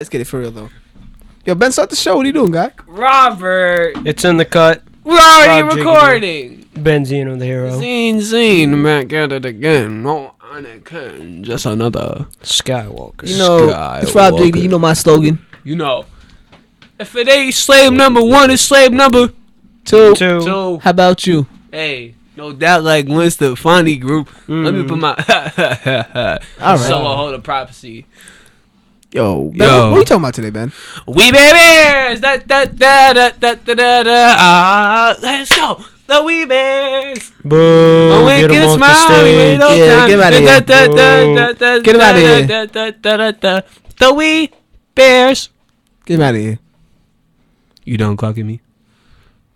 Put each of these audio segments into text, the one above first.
Let's get it for real though. Yo, Ben, start the show. What are you doing, guy? Robert, It's in the cut. we're already Rob Jiggity. recording. Benzino the hero. Zine, zine, back at it again. No, Anakin, just another. Skywalker. You know, Skywalker. it's Rob JD. You know my slogan. You know, if it ain't slave number one, it's slave number Two. Two. two. How about you? Hey, no doubt, like Winston Funny Group. Let me Mm. put my All right. solo hold of prophecy. Yo, ben, Yo. What, are you talking about today, Ben? We Bears! Da, da, da, da, da, da, da, da. Ah, let's go! The Wee Bears! Boo! Oh, we get, get a smile, we no yeah, time. Get him out of here. The Wee Bears! Get him out of here. You done clocking me?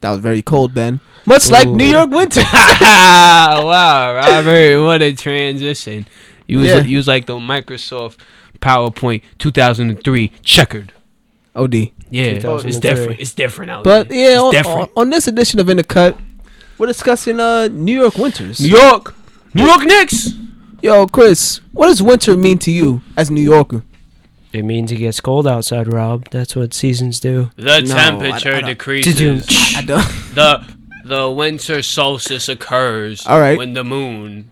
That was very cold, Ben. Much Ooh. like New York winter. wow, Robert, what a transition. You was, yeah. you was like the Microsoft – PowerPoint 2003 checkered. Od. Yeah, it's different. It's different out But there. yeah, it's on, on, on this edition of In the Cut, we're discussing uh New York winters. New York, New York Knicks. Yo, Chris, what does winter mean to you as a New Yorker? It means it gets cold outside, Rob. That's what seasons do. The No, temperature I- I decreases. I don't. the the winter solstice occurs All right. when the moon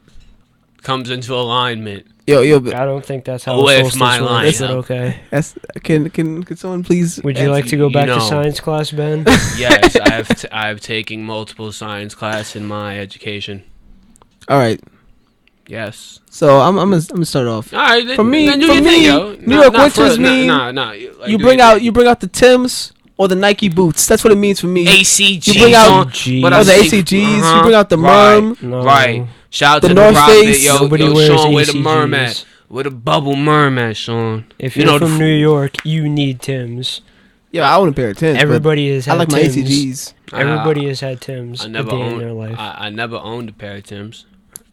comes into alignment. Yo, yo, but I don't think that's how With the solstice my works, lineup. but okay. that's, can can can someone please? Would you answer- like to go you back know. to science class, Ben? Yes, I've t- I've taken multiple science class in my education. All right, Yes. so I'm I'm gonna, I'm gonna start off. All right. then- For me- then do for your me, thing, yo. New York nah, winters for- mean nah, nah, you, like, you do bring your out thing. you bring out the Tims or the Nike boots. That's what it means for me. ACG. you bring out- ACG. What oh, I the see- ACGs. You uh-huh, bring out the right. Merm. No. Right. Shout out The to North the prophet, Face. yo, Nobody yo, wears Sean with a ACGs. merman, with a bubble merman, Sean. If You you're know from f- New York, you need Tims. Yeah, I want a pair of Tims. Everybody has had I had like my Tims. ACGs. Everybody has had Tims I a never day in owned. their life. I, I never owned a pair of Tims.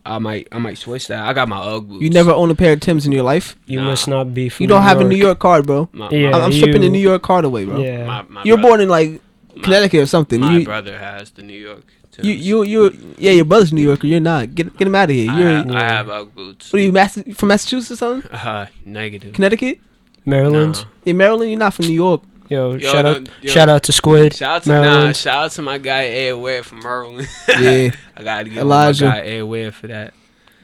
I might I might switch that. I got my UGG boots. You never own a pair of Tims in your life. you Nah. must not be from You don't New have a New York card, bro. My, Yeah, I'm, I'm stripping the New York card away, bro. Yeah. my, my You're bro- born in like my- Connecticut or something. My You, brother has the New York. Tims. you, you, you, yeah, your brother's New Yorker. You're not. Get, get him out of here. I, You're, have, I have UGG boots. what are you, Mass- from Massachusetts or something? Uh, negative. Connecticut? Maryland. Nah. In Maryland, you're not from New York. Yo, Yo, shout no, out, yo. shout out to Squid. Shout out to nah, Maryland. shout out to my guy Ed Ware from Maryland. Yeah. I gotta give Elijah. my guy Ed Ware for that.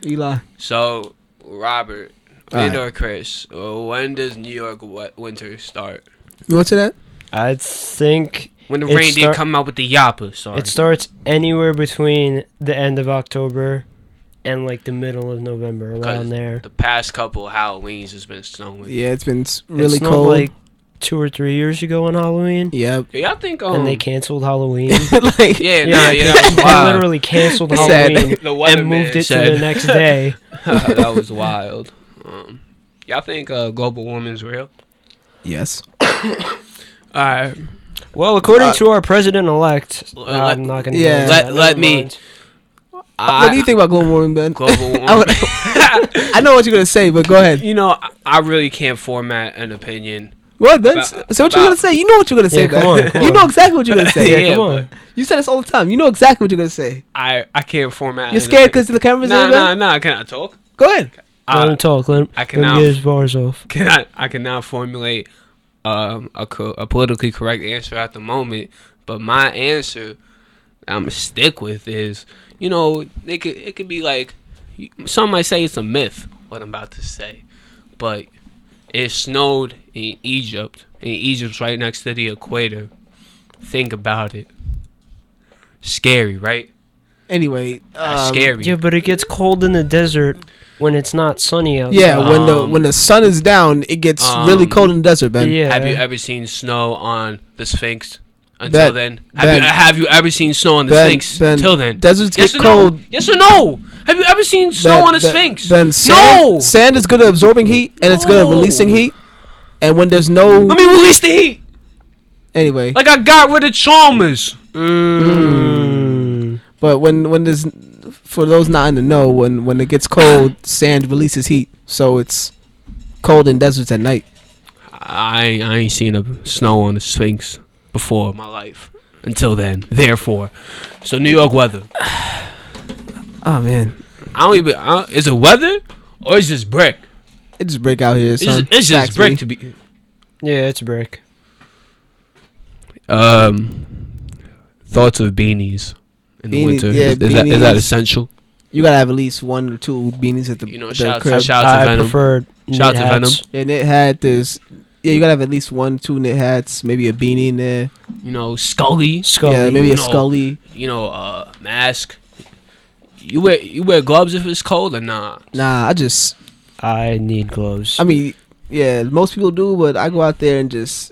Eli. So, Robert, All right. Ed or Chris, uh, when does New York wa- winter start? You want to that? I think When the It reindeer start- come out with the yappa, sorry. it starts anywhere between the end of October and like the middle of November, around there. The past couple Halloweens has been snowing. Yeah, it's been s- really it snowed, cold. like two or three years ago on Halloween, yep. Yeah, I think um, and they canceled Halloween. like, yeah, nah, yeah, they that was wild. literally canceled It's. Halloween the and moved it to the next day. that was wild. Um, y'all think uh, global warming's real? yes. All right, Well, according Uh, to our president elect, let- I'm not gonna. yeah. go Let- let me- mind. what do you think about global warming, Ben? global warming. I, know what you're gonna say, but go ahead. you know, I, I really can't format an opinion. What, Ben? About- Say what you're gonna say. You know what you're gonna say, Yeah, come Ben. on, come you know exactly what you're gonna say. Yeah, Yeah, come on. You said this all the time. You know exactly what you're gonna say. I I can't format. You're scared because the camera's Nah, there, nah, Ben? nah. Can I talk? Go ahead. Let Uh, him talk. Let him, I let can him now. get his bars off. can I, I can now formulate um, a, co- a politically correct answer at the moment, but my answer I'm gonna stick with is, you know, it could it could be like, some might say it's a myth what I'm about to say, but it snowed in Egypt, and Egypt's right next to the equator. Think about it. Scary, right? Anyway, um, scary. Yeah, but it gets cold in the desert when it's not sunny out. Yeah, when the Um, when the sun is down, it gets really um, cold in the desert, Ben. Yeah. Have you ever seen snow on the Sphinx? Until Ben, then, have Ben. you have you ever seen snow on the Ben, Sphinx? Ben, Until then, Deserts yes get or cold. no? Yes or no? Have you ever seen snow Ben- on the Ben- Sphinx? Ben, sand, no. sand is good at absorbing heat and it's good at No. releasing heat. And when there's no Let me release the heat, anyway, like I got rid of Chalmers. Mm. But when when there's for those not in the know, when when it gets cold, sand releases heat, so it's cold in deserts at night. I ain't- I ain't seen a snow on the Sphinx before in my life. Until then, therefore, so New York weather. Oh man, I don't even. I don't- is it weather or is it just brick? it just break out here. It's, Son. it's just brick B. to be. Yeah, it's brick. Um, thoughts of beanies in the Beanie- winter. yeah, is, is that, is that essential? You gotta have at least one or two beanies at the, You know, the shout out to- crib. shout out to I Venom. prefer Shout out knit to Venom. hats. Yeah, knit hat. There's yeah, you gotta have at least one, two knit hats, maybe a beanie in there. You know, Scully. Scully. yeah, maybe a no. Scully. You know, uh, mask. You wear you wear gloves if it's cold or nah? Nah, I just, I need gloves. I mean, yeah, most people do, but I go out there and just,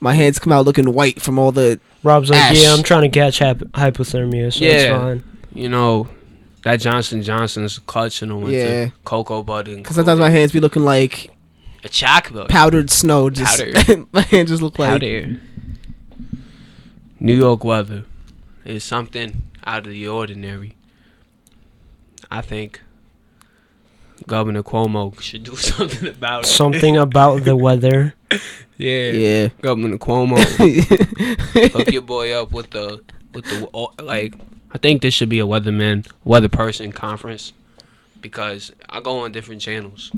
my hands come out looking white from all the. Rob's like, Ash. yeah, I'm trying to catch hyp- hypothermia, so it's Yeah. fine. You know, that Johnson Johnson's clutch in the winter. Yeah. Cocoa butter. Cause sometimes my hands be looking like a chocolate. powdered snow. Just Powder. my hands just look like. Powder. New York weather is something out of the ordinary. I think Governor Cuomo should do something about it. Something about the weather. yeah. Yeah. Governor Cuomo, hook your boy up with the with the like. I think this should be a weatherman, weather person conference, because I go on different channels,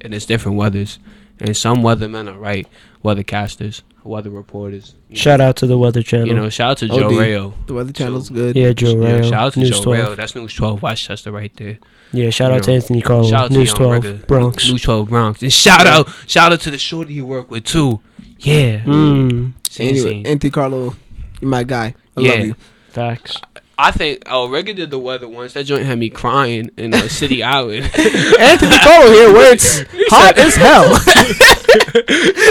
and it's different weathers, and some weathermen are right, weathercasters, weather reporters. you Shout out to the Weather Channel. you know, shout out to OD. Joe Rao. the weather channel's good. yeah, Joe Yeah, Rao. shout out to News Joe 12. Rao. That's News 12 Westchester right there. Yeah, shout You out to Anthony Carlo. shout out News Young 12, Rigger. Bronx. News 12 Bronx. And shout out, shout out to the shorty you work with too. Yeah. Mm, Same, Anyway, same. Anthony Carlo, you're my guy. I Yeah. love you. facts. I think oh Reggae did the weather once. That joint had me crying in uh, City Island. Anthony Carlo here where it's hot as hell.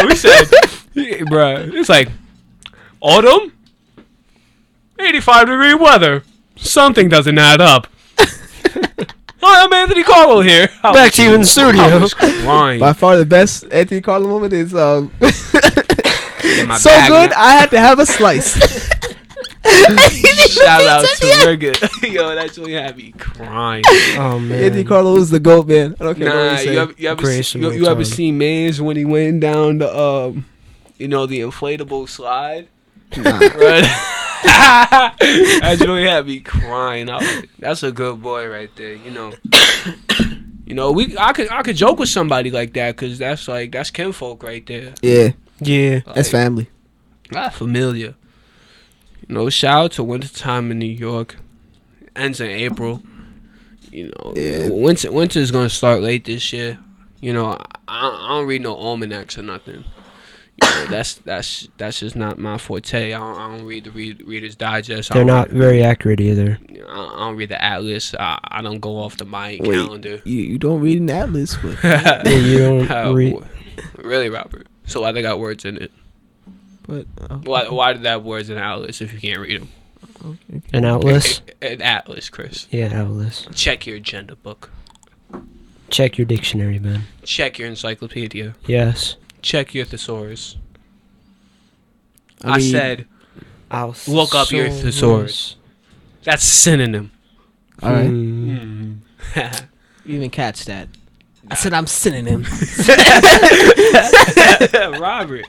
we said, yeah, bruh, it's like autumn, eighty-five degree weather. Something doesn't add up. Hi, I'm Anthony Carlo here. I Back to you in the I studio. was crying. By far the best Anthony Carlo moment is um so bag. good I had to have a slice. Shout out to Reggae. Yo, that joint had me crying. Oh man. Anthony Carlo is the goat man. I don't care Nah, what you you say. ever, you ever, Grace see, and you, you ever time. seen Mans when he went down the um, you know, the inflatable slide? Nah. Right. that really had me crying. I was- that's a good boy right there. You know. You know, we I could I could joke with somebody like that because that's like that's kinfolk right there. Yeah, Yeah. Like, that's family. Not familiar. You know, shout out to wintertime in New York. Ends in April. You know, Yeah. winter winter's gonna start late this year. You know, I, I don't read no almanacs or nothing. You know, that's that's that's just not my forte. I don't, I don't read the read, Reader's Digest. They're don't read- very accurate either. I don't, read the Atlas. I, I don't go off the Mayan Wait. calendar. You you don't read an atlas, but Yeah, you don't How- read. really, Robert? So why they got words in it? but uh, Why why did they have words in Atlas if you can't read them? okay. An atlas. An Atlas, Chris. Yeah, atlas. Check your agenda book. Check your dictionary, man. Check your encyclopedia. Yes. Check your thesaurus. I I, mean- said I'll Look up your thesaurus. that's synonym. all right. Mm. You even catch that. I said I'm synonym. Robert.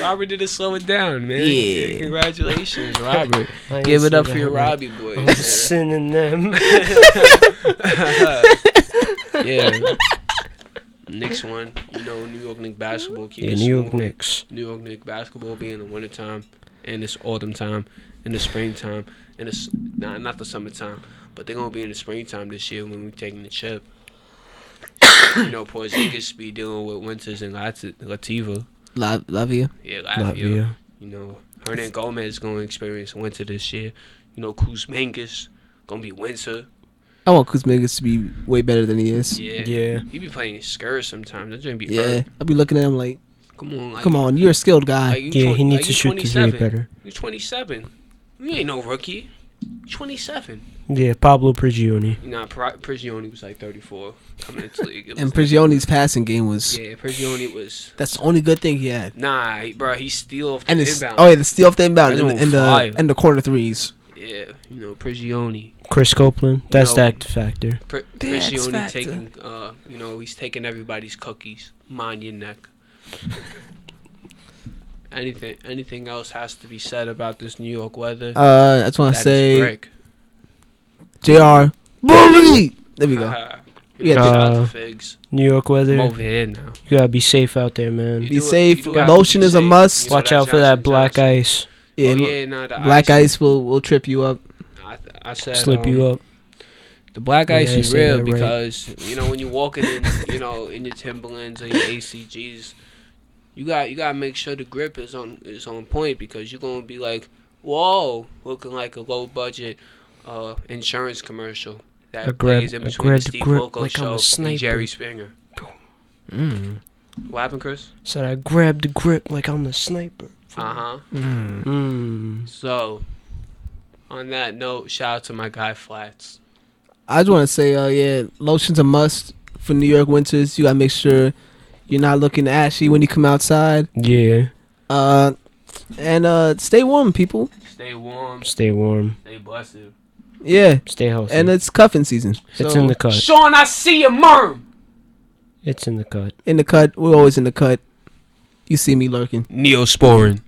Robert did it slow it down, man. Yeah. Congratulations, Robert. Give it up for your man. Robbie boy. I'm sending them. yeah. Next one, you know, New York Knicks basketball. Keep yeah, New York smooth. Knicks. New York Knicks basketball be in the wintertime, and it's autumn time, in the springtime, and it's not not the summertime, but they're gonna be in the springtime this year when we're taking the chip. you know, Porzingis be dealing with winters in Lat- Lativa, love, love you. yeah, Latvia. Latvia. You know, Hernangomez is gonna experience winter this year. You know, Kuzminskas gonna be winter. I want Kuzminskas to be way better than he is. Yeah, Yeah. he be playing Skurs sometimes. That's gonna be Yeah, hurt. I'll be looking at him like, Come on, like, come on, you're a skilled guy. like, Yeah, twen- he needs like, to shoot the three 27. better. You're 27. You ain't no rookie. 27. Yeah, Pablo Prigioni. You know, Prigioni was like 34 coming into the league. And Prigioni's passing game was yeah, Prigioni was that's the only good thing he had. nah, bro. He steal off the And it's inbound. oh yeah, the steal off the inbound That's and, the- and the and the corner threes. yeah, you know Prigioni. Chris Copeland. That's No. the X factor. Pri- The X Prigioni factor. taking, uh, you know, he's taking everybody's cookies. Mind your neck. anything, anything else has to be said about this New York weather? Uh, I just want That to is say, brick. Jr. Bully. There we go. Uh, Yeah, Shout out uh, Figs. New York I'm weather. over here now. You gotta be safe out there, man. You Be safe. you do have to Lotion be is a must. You know Watch that out for that black Johnson. ice. Yeah, oh, yeah, nah, the black ice will will trip you up. I, I said Slip um, you up. The black ice I is real that right. because you know when you're walking in, you know, in your Timberlands or your ACGs, you got you gotta make sure the grip is on is on point because you're gonna be like, whoa, looking like a low budget uh, insurance commercial that I grab- plays in between the Steve grip Wilkos like a show sniper. and Jerry Springer. Mm. What happened, Chris? Said I grabbed the grip like I'm the sniper. Uh huh. Mm. Mm. So, on that note, shout out to my guy Flats. I just want to say, uh, yeah, lotion's a must for New York winters. You gotta make sure you're not looking ashy when you come outside. Yeah. Uh, and uh, stay warm, people. Stay warm, Stay warm. stay blessed. Yeah, Stay healthy. and it's cuffing season. it's So, in the cut. Sean, I see you, merm. It's in the cut. in the cut. We're always in the cut. You see me lurking. Neosporin.